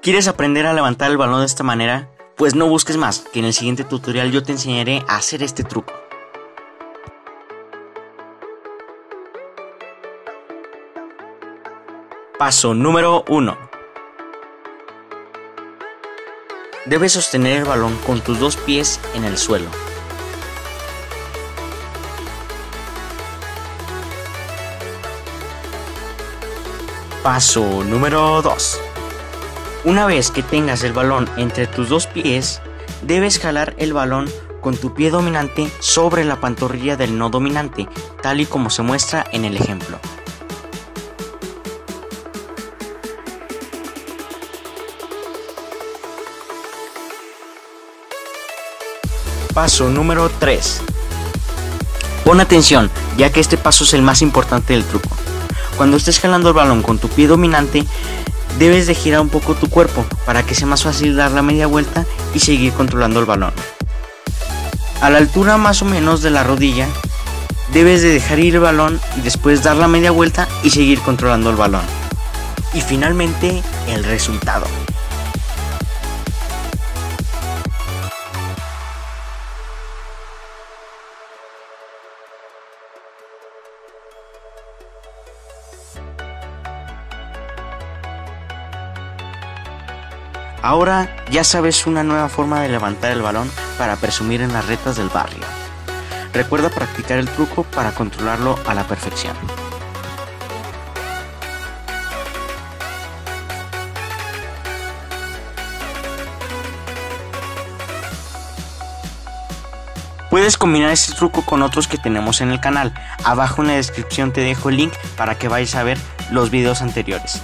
¿Quieres aprender a levantar el balón de esta manera? Pues no busques más, que en el siguiente tutorial yo te enseñaré a hacer este truco. Paso número 1. Debes sostener el balón con tus dos pies en el suelo. Paso número 2. Una vez que tengas el balón entre tus dos pies, debes jalar el balón con tu pie dominante sobre la pantorrilla del no dominante, tal y como se muestra en el ejemplo. Paso número 3. Pon atención, ya que este paso es el más importante del truco. Cuando estés jalando el balón con tu pie dominante, debes de girar un poco tu cuerpo para que sea más fácil dar la media vuelta y seguir controlando el balón. A la altura más o menos de la rodilla, debes de dejar ir el balón y después dar la media vuelta y seguir controlando el balón. Y finalmente, el resultado. Ahora ya sabes una nueva forma de levantar el balón para presumir en las retas del barrio. Recuerda practicar el truco para controlarlo a la perfección. Puedes combinar este truco con otros que tenemos en el canal. Abajo en la descripción te dejo el link para que vayas a ver los videos anteriores.